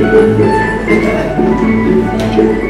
Thank you.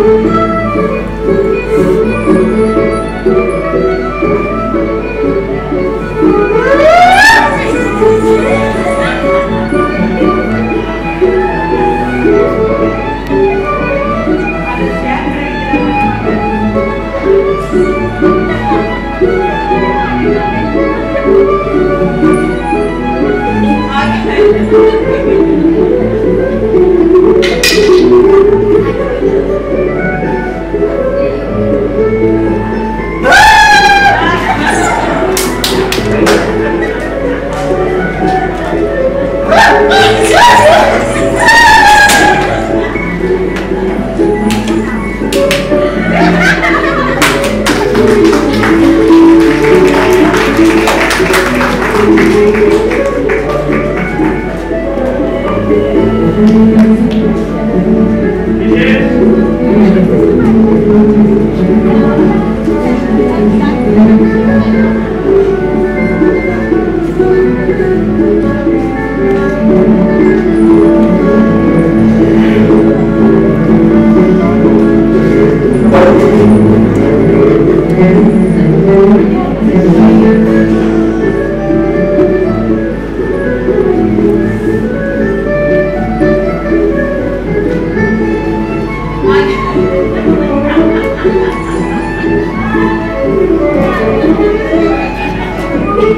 啊！